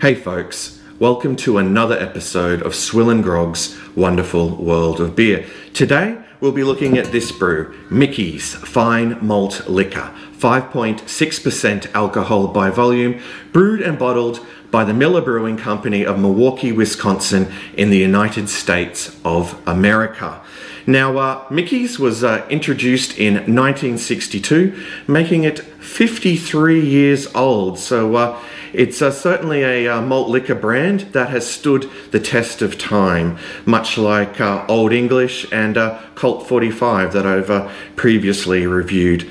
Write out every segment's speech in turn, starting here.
Hey folks, welcome to another episode of SwillinGrog's Wonderful World of Beer. Today we'll be looking at this brew, Mickey's Fine Malt Liquor, 5.6% alcohol by volume, brewed and bottled by the Miller Brewing Company of Milwaukee, Wisconsin, in the United States of America. Now, uh, Mickey's was uh, introduced in 1962, making it 53 years old. So, uh, it's uh, certainly a uh, malt liquor brand that has stood the test of time, much like uh, Olde English and uh, Colt 45 that I've uh, previously reviewed.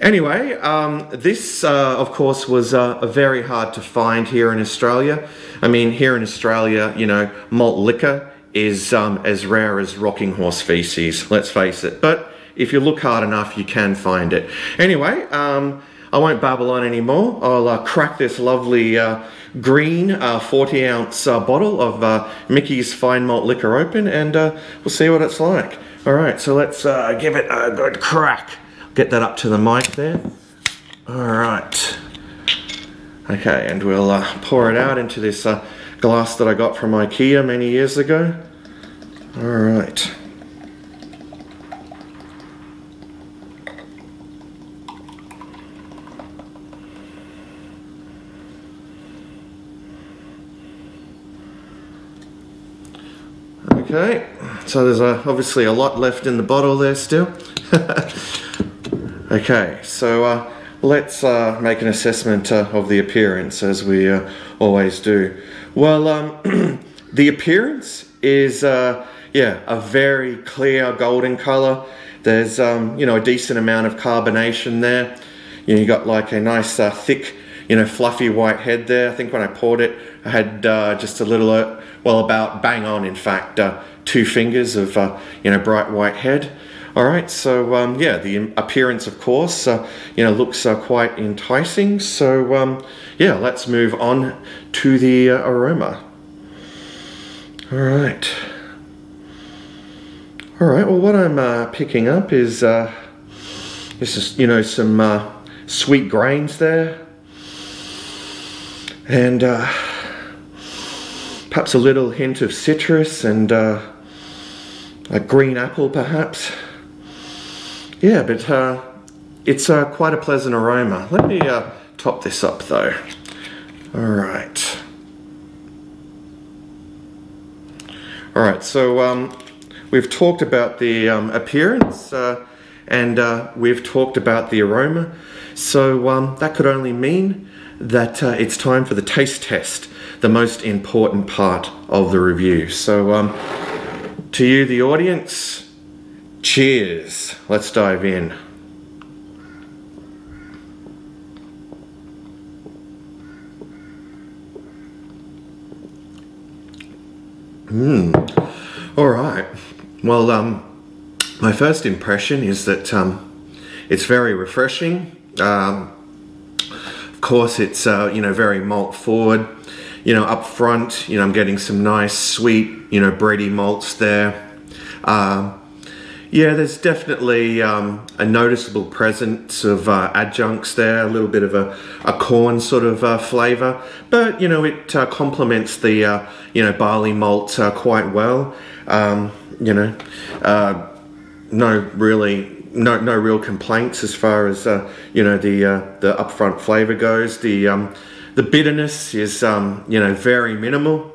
Anyway, um, this, uh, of course, was very hard to find here in Australia. I mean, here in Australia, you know, malt liquor is um, as rare as rocking horse feces, let's face it. But if you look hard enough, you can find it. Anyway, um, I won't babble on anymore. I'll uh, crack this lovely uh, green uh, 40 ounce uh, bottle of uh, Mickey's Fine Malt Liquor open and we'll see what it's like. All right, so let's give it a good crack. Get that up to the mic there. All right. Okay, and we'll pour it out into this glass that I got from Ikea many years ago. All right. Okay, so there's a, obviously a lot left in the bottle there still. okay, so uh, let's uh, make an assessment uh, of the appearance as we uh, always do. Well, um, the appearance is, uh, yeah, a very clear golden color. There's, um, you know, a decent amount of carbonation there. You, know, you got like a nice uh, thick, you know, fluffy white head there. I think when I poured it, I had just a little well, about bang on, in fact, uh, two fingers of, uh, you know, bright white head. All right, so um, yeah, the appearance, of course, uh, you know, looks uh, quite enticing. So um, yeah, let's move on to the uh, aroma. All right. All right. Well, what I'm uh, picking up is uh, this is you know some uh, sweet grains there, and perhaps a little hint of citrus and uh, a green apple, perhaps. Yeah, but uh, it's uh, quite a pleasant aroma. Let me uh, top this up though. All right. All right, so um, we've talked about the um, appearance uh, and uh, we've talked about the aroma. So um, that could only mean that it's time for the taste test the most important part of the review. So, um, to you, the audience, cheers. Let's dive in. Hmm. All right. Well, um, my first impression is that um, it's very refreshing. Um, course, it's uh, you know very malt forward you know, up front, you know, I'm getting some nice, sweet, you know, bready malts there. Um, yeah, there's definitely um, a noticeable presence of uh, adjuncts there, a little bit of a, a corn sort of uh, flavour, but you know it uh, complements the uh, you know barley malt uh, quite well. Um, you know, uh, no really no no real complaints as far as you know the the upfront flavour goes. The um, the bitterness is, um, you know, very minimal.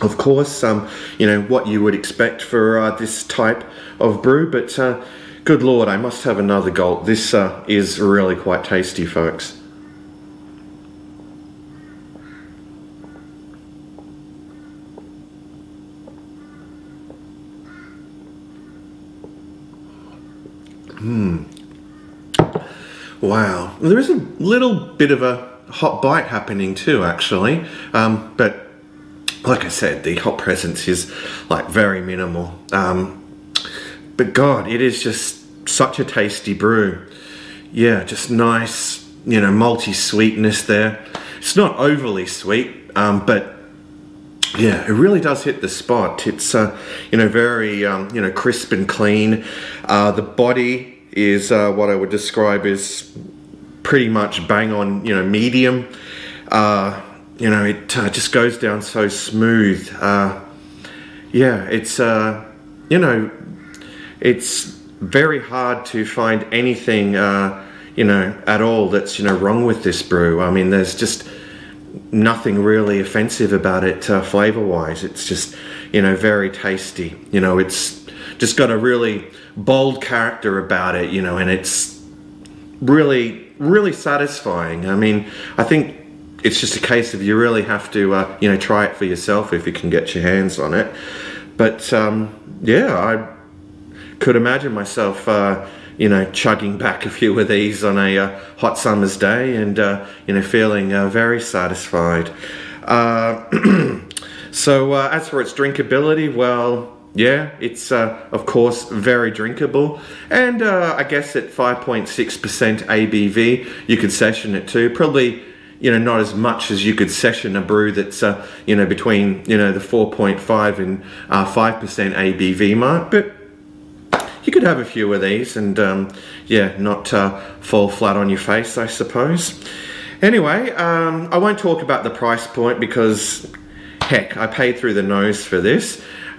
Of course, um, you know, what you would expect for uh, this type of brew, but uh, good lord, I must have another gulp. This uh, is really quite tasty, folks. Hmm. Wow. There is a little bit of a hot bite happening too, actually. Um, but like I said, the hot presence is like very minimal. Um, but God, it is just such a tasty brew. Yeah, just nice, you know, multi sweetness there. It's not overly sweet, um, but yeah, it really does hit the spot. It's uh, you know very um, you know crisp and clean. Uh, the body is uh, what I would describe as pretty much bang on, you know, medium. Uh, you know, it uh, just goes down so smooth. Uh, yeah, it's, uh, you know, it's very hard to find anything, you know, at all that's, you know, wrong with this brew. I mean, there's just nothing really offensive about it uh, flavor wise. It's just, you know, very tasty. You know, it's just got a really bold character about it, you know, and it's really, really satisfying. I mean, I think it's just a case of you really have to, uh, you know, try it for yourself if you can get your hands on it. But um, yeah, I could imagine myself, uh, you know, chugging back a few of these on a uh, hot summer's day and, uh, you know, feeling uh, very satisfied. Uh, so as for its drinkability, well, yeah, it's uh, of course very drinkable, and uh, I guess at 5.6% ABV, you could session it too. Probably you know, not as much as you could session a brew that's, uh, you know, between, you know, the 4.5 and uh, 5% ABV mark, but you could have a few of these and, um, yeah, not uh, fall flat on your face, I suppose. Anyway, um, I won't talk about the price point because, heck, I paid through the nose for this.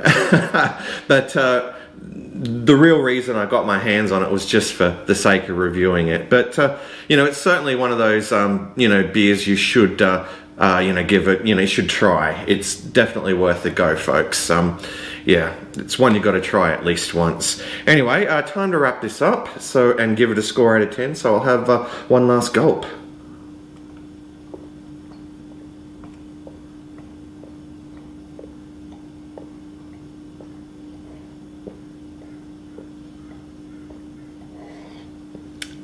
but uh, the real reason I got my hands on it was just for the sake of reviewing it. But uh, you know, it's certainly one of those um, you know beers you should uh, uh, you know give it you know you should try. It's definitely worth a go, folks. Um, yeah, it's one you got to try at least once. Anyway, uh, time to wrap this up. So and give it a score out of ten. So I'll have uh, one last gulp.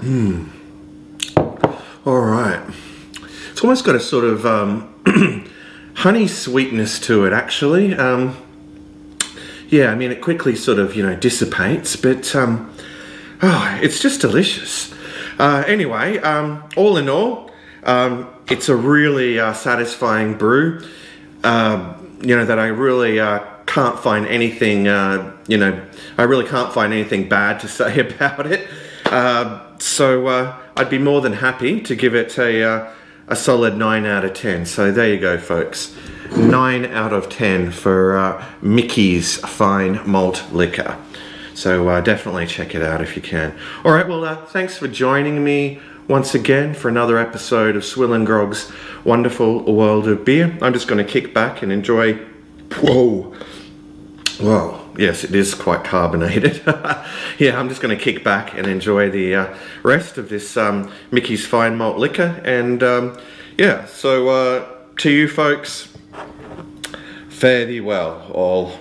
Hmm. All right. It's almost got a sort of um, honey sweetness to it, actually. Um, yeah, I mean, it quickly sort of, you know, dissipates, but um, oh, it's just delicious. Uh, anyway, um, all in all, um, it's a really uh, satisfying brew. Uh, you know, that I really uh, can't find anything, uh, you know, I really can't find anything bad to say about it. Uh, so I'd be more than happy to give it a, a solid 9 out of 10. So there you go, folks. 9 out of 10 for uh, Mickey's Fine Malt Liquor. So uh, definitely check it out if you can. All right, well, uh, thanks for joining me once again for another episode of SwillinGrog's Wonderful World of Beer. I'm just going to kick back and enjoy. Whoa. Whoa yes, it is quite carbonated. yeah, I'm just going to kick back and enjoy the uh, rest of this um, Mickey's Fine Malt Liquor. And um, yeah, so uh, to you folks, fare thee well, all.